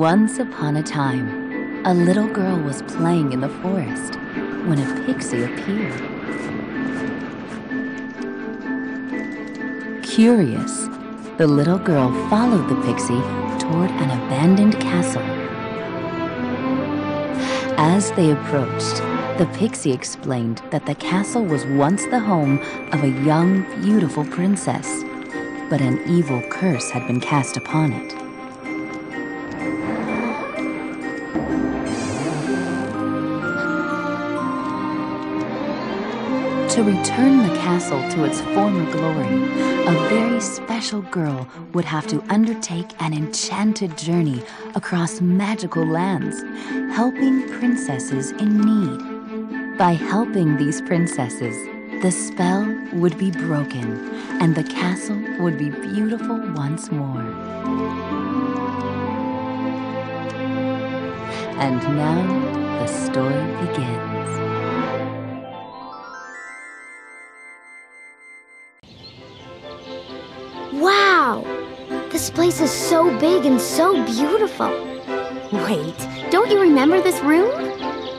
Once upon a time, a little girl was playing in the forest when a pixie appeared. Curious, the little girl followed the pixie toward an abandoned castle. As they approached, the pixie explained that the castle was once the home of a young, beautiful princess, but an evil curse had been cast upon it. To return the castle to its former glory, a very special girl would have to undertake an enchanted journey across magical lands, helping princesses in need. By helping these princesses, the spell would be broken and the castle would be beautiful once more. And now the story begins. This place is so big and so beautiful. Wait, don't you remember this room?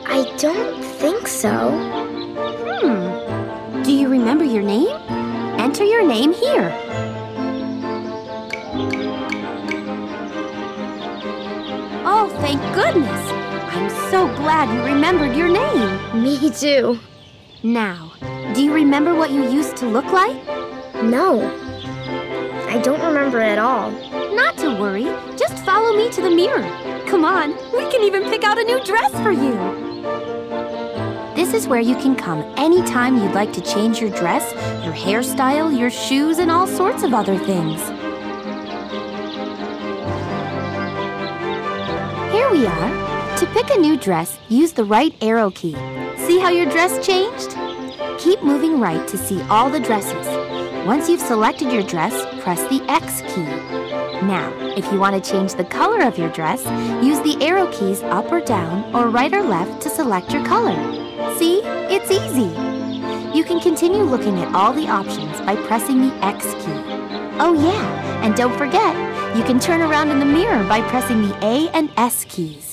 I don't think so. Hmm. Do you remember your name? Enter your name here. Oh, thank goodness! I'm so glad you remembered your name. Me too. Now, do you remember what you used to look like? No. I don't remember at all. Not to worry. Just follow me to the mirror. Come on, we can even pick out a new dress for you. This is where you can come anytime you'd like to change your dress, your hairstyle, your shoes, and all sorts of other things. Here we are. To pick a new dress, use the right arrow key. See how your dress changed? Keep moving right to see all the dresses. Once you've selected your dress, press the X key. Now, if you want to change the color of your dress, use the arrow keys up or down or right or left to select your color. See? It's easy. You can continue looking at all the options by pressing the X key. Oh yeah, and don't forget, you can turn around in the mirror by pressing the A and S keys.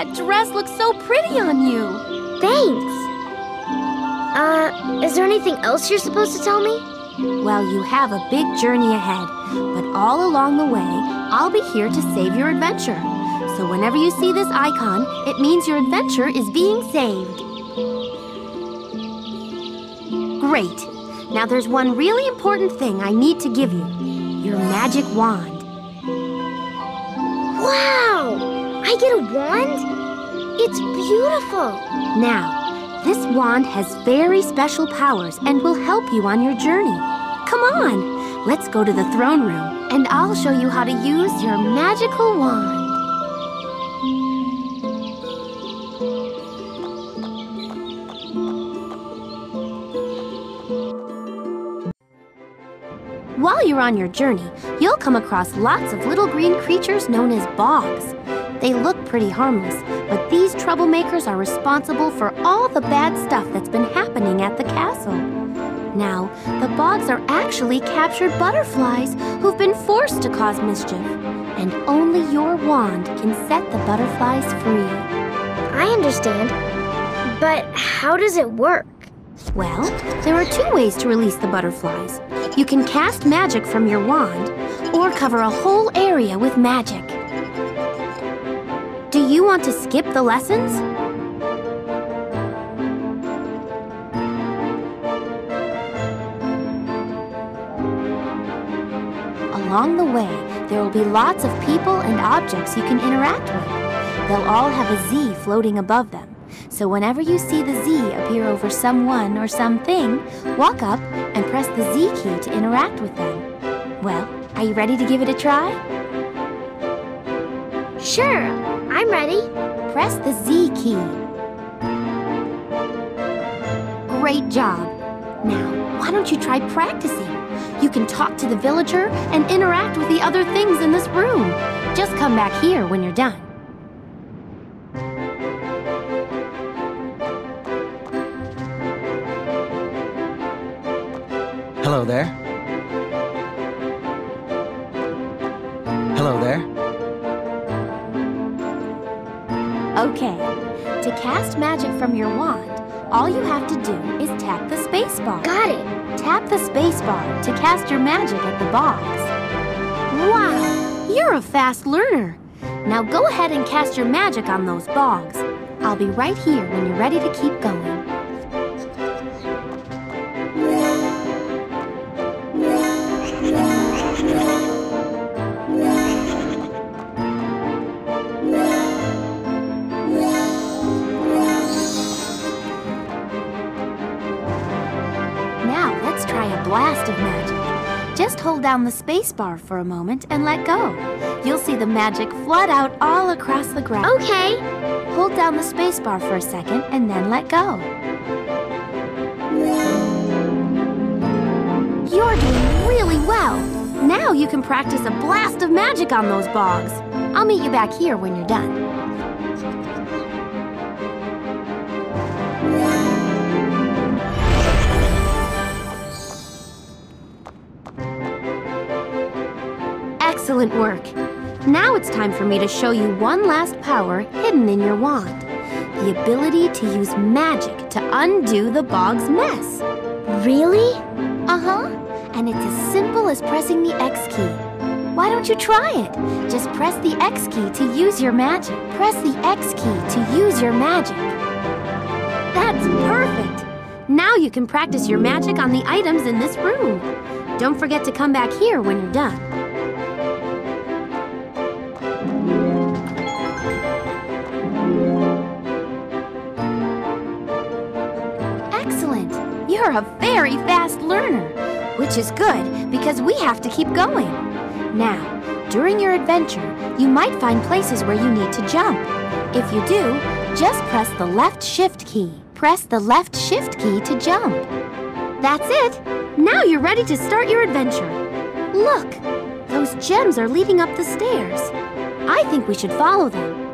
That dress looks so pretty on you. Thanks. Uh, is there anything else you're supposed to tell me? Well, you have a big journey ahead, but all along the way, I'll be here to save your adventure. So whenever you see this icon, it means your adventure is being saved. Great. Now there's one really important thing I need to give you. Your magic wand. Wow! I get a wand? It's beautiful. Now, this wand has very special powers and will help you on your journey. Come on, let's go to the throne room and I'll show you how to use your magical wand. While you're on your journey, you'll come across lots of little green creatures known as bogs. They look pretty harmless, but these troublemakers are responsible for all the bad stuff that's been happening at the castle. Now, the bogs are actually captured butterflies who've been forced to cause mischief. And only your wand can set the butterflies free. I understand. But how does it work? Well, there are two ways to release the butterflies. You can cast magic from your wand, or cover a whole area with magic. You want to skip the lessons? Along the way, there will be lots of people and objects you can interact with. They'll all have a Z floating above them. So whenever you see the Z appear over someone or something, walk up and press the Z key to interact with them. Well, are you ready to give it a try? Sure, I'm ready. Press the Z key. Great job. Now, why don't you try practicing? You can talk to the villager and interact with the other things in this room. Just come back here when you're done. Have to do is tap the spacebar. Got it. Tap the spacebar to cast your magic at the box. Wow, you're a fast learner. Now go ahead and cast your magic on those bogs. I'll be right here when you're ready to keep going. Blast of magic. Just hold down the spacebar for a moment and let go. You'll see the magic flood out all across the ground. Okay. Hold down the spacebar for a second and then let go. You're doing really well. Now you can practice a blast of magic on those bogs. I'll meet you back here when you're done. Excellent work. Now it's time for me to show you one last power hidden in your wand. The ability to use magic to undo the bog's mess. Really? Uh-huh. And it's as simple as pressing the X key. Why don't you try it? Just press the X key to use your magic. Press the X key to use your magic. That's perfect! Now you can practice your magic on the items in this room. Don't forget to come back here when you're done. Very fast learner, which is good because we have to keep going. Now, during your adventure, you might find places where you need to jump. If you do, just press the left shift key. Press the left shift key to jump. That's it! Now you're ready to start your adventure. Look! Those gems are leading up the stairs. I think we should follow them.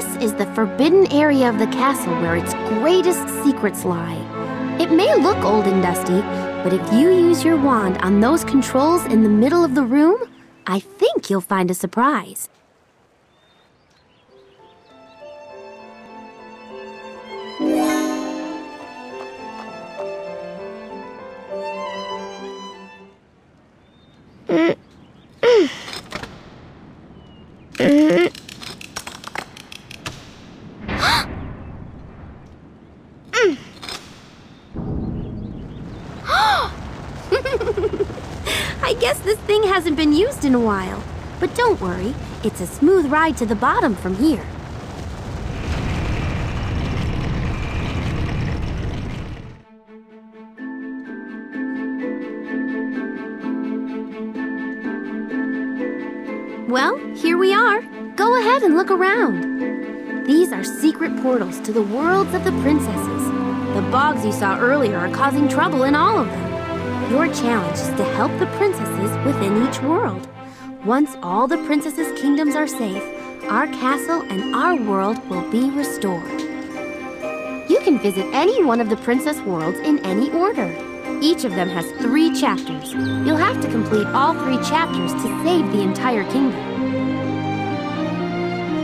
This is the forbidden area of the castle where its greatest secrets lie. It may look old and dusty, but if you use your wand on those controls in the middle of the room, I think you'll find a surprise. Hasn't been used in a while. But don't worry, it's a smooth ride to the bottom from here. Well, here we are. Go ahead and look around. These are secret portals to the worlds of the princesses. The bogs you saw earlier are causing trouble in all of them. Your challenge is to help the princesses within each world. Once all the princesses' kingdoms are safe, our castle and our world will be restored. You can visit any one of the princess worlds in any order. Each of them has three chapters. You'll have to complete all three chapters to save the entire kingdom.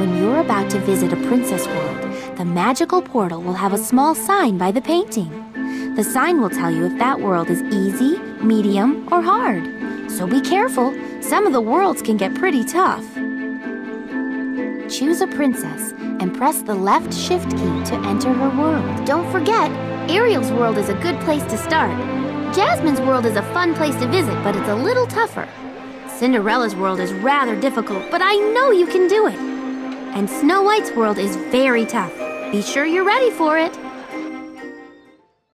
When you're about to visit a princess world, the magical portal will have a small sign by the painting. The sign will tell you if that world is easy, medium, or hard. So be careful, some of the worlds can get pretty tough. Choose a princess and press the left shift key to enter her world. Don't forget, Ariel's world is a good place to start. Jasmine's world is a fun place to visit, but it's a little tougher. Cinderella's world is rather difficult, but I know you can do it. And Snow White's world is very tough. Be sure you're ready for it.